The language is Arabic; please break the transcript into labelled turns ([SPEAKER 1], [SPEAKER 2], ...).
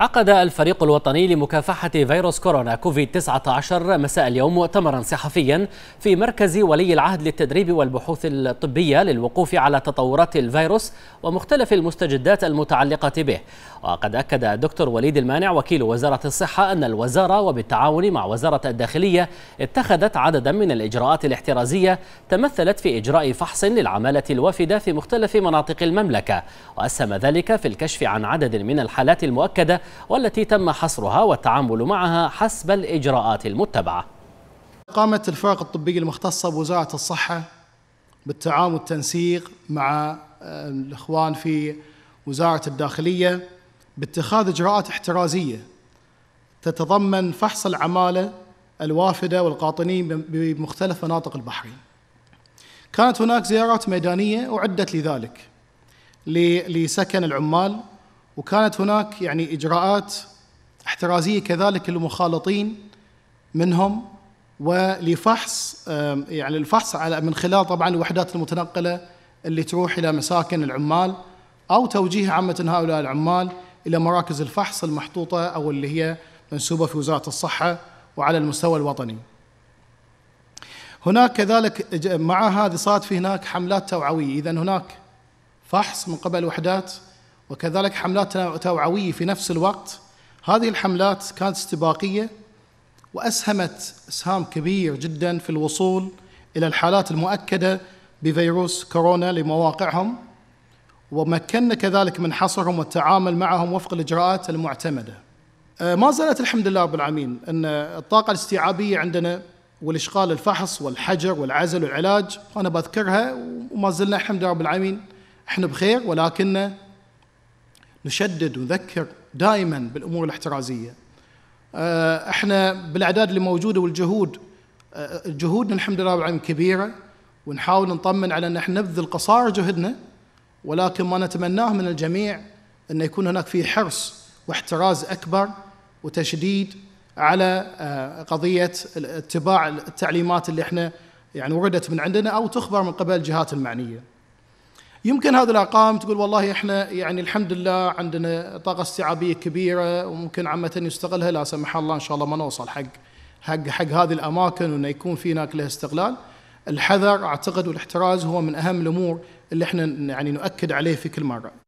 [SPEAKER 1] عقد الفريق الوطني لمكافحة فيروس كورونا كوفيد 19 مساء اليوم مؤتمرا صحفيا في مركز ولي العهد للتدريب والبحوث الطبية للوقوف على تطورات الفيروس ومختلف المستجدات المتعلقة به. وقد أكد الدكتور وليد المانع وكيل وزارة الصحة أن الوزارة وبالتعاون مع وزارة الداخلية اتخذت عددا من الإجراءات الاحترازية تمثلت في إجراء فحص للعمالة الوافدة في مختلف مناطق المملكة. وأسهم ذلك في الكشف عن عدد من الحالات المؤكدة والتي تم حصرها والتعامل معها حسب الإجراءات المتبعة.
[SPEAKER 2] قامت الفرق الطبية المختصة بوزارة الصحة بالتعاون والتنسيق مع آه، الإخوان في وزارة الداخلية باتخاذ إجراءات احترازية تتضمن فحص العمالة الوافدة والقاطنين بمختلف مناطق البحرين. كانت هناك زيارات ميدانية أعدت لذلك لسكن العمال وكانت هناك يعني إجراءات احترازية كذلك للمخالطين منهم ولفحص يعني الفحص على من خلال طبعا الوحدات المتنقلة اللي تروح إلى مساكن العمال أو توجيه عامة هؤلاء العمال إلى مراكز الفحص المحطوطة أو اللي هي منسوبة في وزارة الصحة وعلى المستوى الوطني. هناك كذلك مع هذه صارت في هناك حملات توعوية. إذا هناك فحص من قبل وحدات وكذلك حملات توعوية في نفس الوقت. هذه الحملات كانت استباقية وأسهمت إسهام كبير جدا في الوصول إلى الحالات المؤكدة بفيروس كورونا لمواقعهم ومكنا كذلك من حصرهم والتعامل معهم وفق الإجراءات المعتمدة. آه، ما زالت الحمد لله رب العالمين أن الطاقة الاستيعابية عندنا والإشغال الفحص والحجر والعزل والعلاج أنا بذكرها وما زلنا الحمد لله رب العالمين إحنا بخير ولكن نشدد ونذكر دائما بالأمور الاحترازية. آه، إحنا بالأعداد اللي موجودة والجهود آه، جهودنا الحمد لله رب العالمين كبيرة ونحاول نطمن على إن إحنا نبذل قصارى جهدنا ولكن ما نتمناه من الجميع إن يكون هناك في حرص واحتراز أكبر وتشديد على آه، قضية اتباع التعليمات اللي إحنا يعني وردت من عندنا أو تخبر من قبل الجهات المعنية. يمكن هذه الأرقام تقول والله إحنا يعني الحمد لله عندنا طاقة استيعابية كبيرة وممكن عامة يستغلها لا سمح الله إن شاء الله ما نوصل حق حق حق هذه الأماكن وإنه يكون في هناك له استغلال. الحذر أعتقد والاحتراز هو من أهم الأمور اللي إحنا يعني نؤكد عليه في كل مرة.